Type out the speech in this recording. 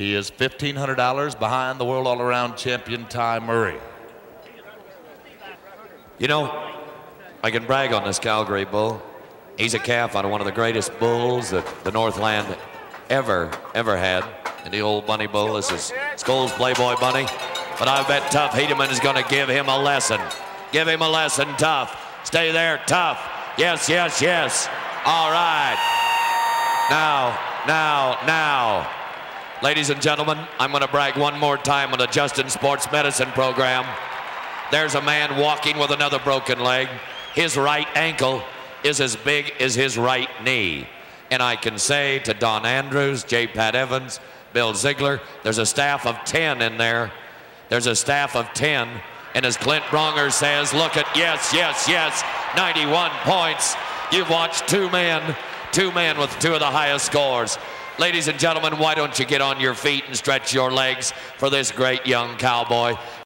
He is $1,500 behind the world all around champion Ty Murray. You know, I can brag on this Calgary bull. He's a calf out of one of the greatest bulls that the Northland ever, ever had. And the old bunny bull is his Scholl's Playboy bunny. But I bet Tuff Hedeman is going to give him a lesson. Give him a lesson, Tuff. Stay there, Tuff. Yes, yes, yes. All right. Now, now, now. Ladies and gentlemen, I'm going to brag one more time on the Justin Sports Medicine program. There's a man walking with another broken leg. His right ankle is as big as his right knee. And I can say to Don Andrews, J. Pat Evans, Bill Ziegler, there's a staff of 10 in there. There's a staff of 10. And as Clint Branger says, look at, yes, yes, yes, 91 points. You've watched two men, two men with two of the highest scores. Ladies and gentlemen, why don't you get on your feet and stretch your legs for this great young cowboy?